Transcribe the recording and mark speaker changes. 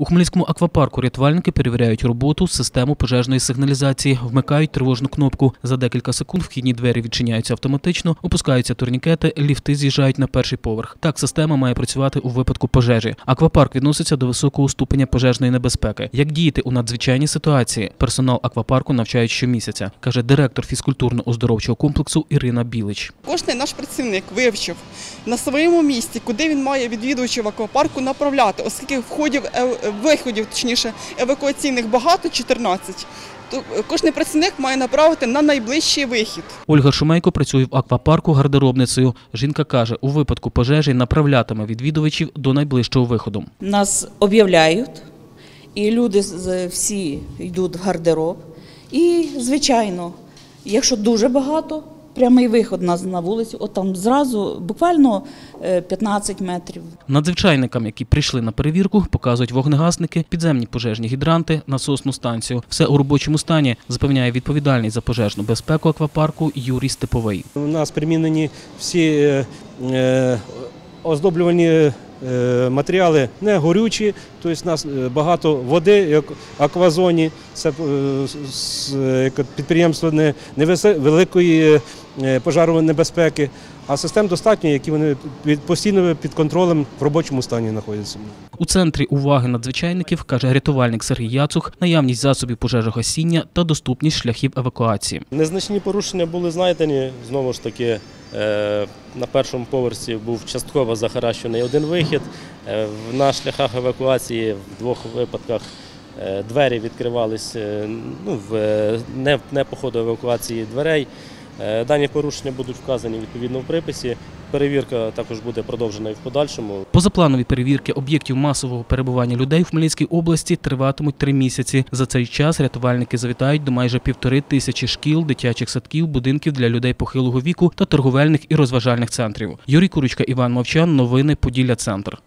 Speaker 1: У Хмельницькому аквапарку рятувальники перевіряють роботу систему пожежної сигналізації, вмикають тривожну кнопку. За декілька секунд вхідні двері відчиняються автоматично, опускаються турнікети, ліфти з'їжджають на перший поверх. Так система має працювати у випадку пожежі. Аквапарк відноситься до високого ступеня пожежної небезпеки. Як діяти у надзвичайній ситуації? Персонал аквапарку навчають щомісяця, каже директор фізкультурно-оздоровчого комплексу Ірина Білич.
Speaker 2: Кожен наш працівник вивчив на своєму місці, куди він має відвідувачів аквапарку направляти, оскільки входів ев- виходів, точніше, евакуаційних багато 14. То кожен працівник має направити на найближчий вихід.
Speaker 1: Ольга Шумейко працює в аквапарку гардеробницею. Жінка каже, у випадку пожежі направлятиме відвідувачів до найближчого виходу.
Speaker 3: Нас об'являють, і люди з- всі йдуть в гардероб. І, звичайно, якщо дуже багато, прямий виход на, на вулицю, от там зразу буквально е, 15 метрів.
Speaker 1: Надзвичайникам, які прийшли на перевірку, показують вогнегасники, підземні пожежні гідранти, насосну станцію. Все у робочому стані, запевняє відповідальний за пожежну безпеку аквапарку Юрій Степовий.
Speaker 4: У нас примінені всі е, е, оздоблювані е, матеріали не горючі, тобто у нас е, багато води, як в аквазоні. Це е, е, підприємство не, великої е, пожарової небезпеки, а систем достатньо, які вони постійно під контролем в робочому стані знаходяться.
Speaker 1: У центрі уваги надзвичайників, каже рятувальник Сергій Яцух, наявність засобів пожежогасіння та доступність шляхів евакуації.
Speaker 5: Незначні порушення були знайдені. Знову ж таки, е, на першому поверсі був частково захаращений один вихід. Е, На шляхах евакуації в двох випадках е, двері відкривались е, ну, е, не по ходу евакуації дверей. Е, Дані порушення будуть вказані відповідно в приписі. Перевірка також буде продовжена і в подальшому.
Speaker 1: Позапланові перевірки об'єктів масового перебування людей в Хмельницькій області триватимуть три місяці. За цей час рятувальники завітають до майже півтори тисячі шкіл, дитячих садків, будинків для людей похилого віку та торговельних і розважальних центрів. Юрій Курочка, Іван Мовчан. Новини Поділля Центр.